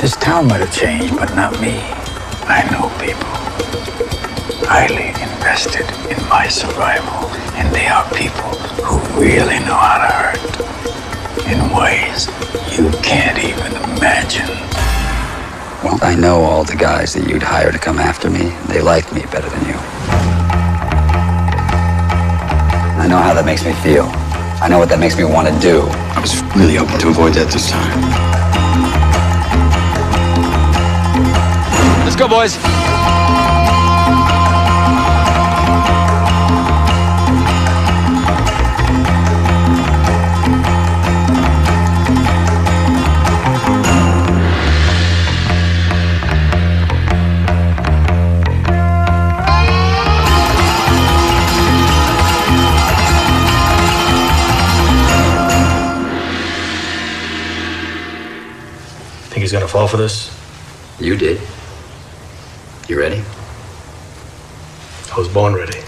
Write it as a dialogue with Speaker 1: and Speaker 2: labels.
Speaker 1: This town might have changed, but not me. I know people. Highly invested in my survival. And they are people who really know how to hurt. In ways you can't even imagine.
Speaker 2: Well, I know all the guys that you'd hire to come after me. They like me better than you. I know how that makes me feel. I know what that makes me want to do.
Speaker 3: I was really hoping to avoid that this time.
Speaker 2: Go, boys.
Speaker 4: Think he's gonna fall for this?
Speaker 2: You did. You ready?
Speaker 4: I was born ready.